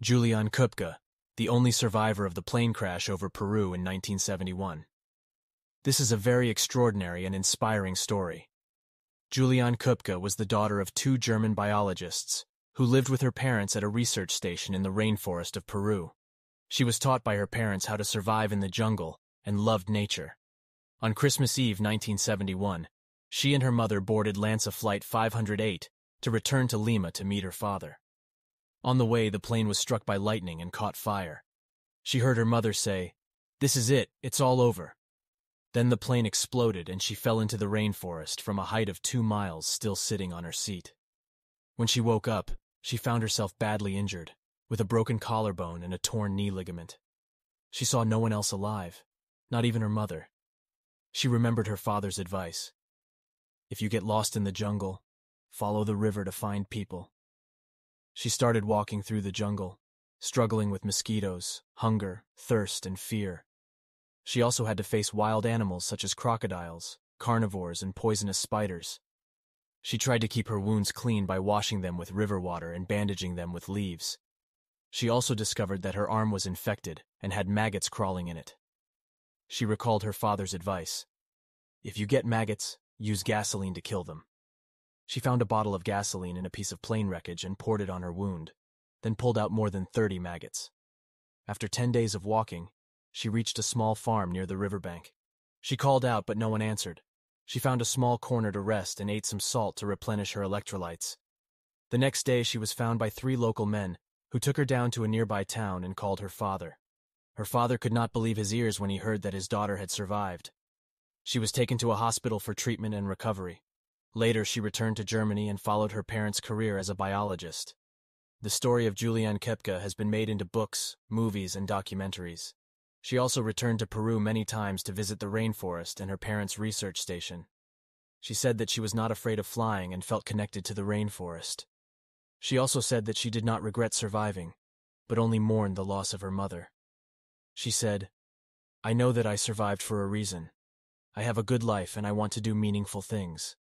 Juliane Koepcke, the only survivor of the plane crash over Peru in 1971. This is a very extraordinary and inspiring story. Juliane Koepcke was the daughter of two German biologists who lived with her parents at a research station in the rainforest of Peru. She was taught by her parents how to survive in the jungle and loved nature. On Christmas Eve 1971, she and her mother boarded LANSA Flight 508 to return to Lima to meet her father. On the way, the plane was struck by lightning and caught fire. She heard her mother say, This is it, it's all over. Then the plane exploded and she fell into the rainforest from a height of two miles, still sitting on her seat. When she woke up, she found herself badly injured, with a broken collarbone and a torn knee ligament. She saw no one else alive, not even her mother. She remembered her father's advice. If you get lost in the jungle, follow the river to find people. She started walking through the jungle, struggling with mosquitoes, hunger, thirst, and fear. She also had to face wild animals such as crocodiles, carnivores, and poisonous spiders. She tried to keep her wounds clean by washing them with river water and bandaging them with leaves. She also discovered that her arm was infected and had maggots crawling in it. She recalled her father's advice. If you get maggots, use gasoline to kill them. She found a bottle of gasoline in a piece of plane wreckage and poured it on her wound, then pulled out more than 30 maggots. After 10 days of walking, she reached a small farm near the riverbank. She called out, but no one answered. She found a small corner to rest and ate some salt to replenish her electrolytes. The next day, she was found by three local men who took her down to a nearby town and called her father. Her father could not believe his ears when he heard that his daughter had survived. She was taken to a hospital for treatment and recovery. Later, she returned to Germany and followed her parents' career as a biologist. The story of Juliane Koepcke has been made into books, movies, and documentaries. She also returned to Peru many times to visit the rainforest and her parents' research station. She said that she was not afraid of flying and felt connected to the rainforest. She also said that she did not regret surviving, but only mourned the loss of her mother. She said, I know that I survived for a reason. I have a good life and I want to do meaningful things.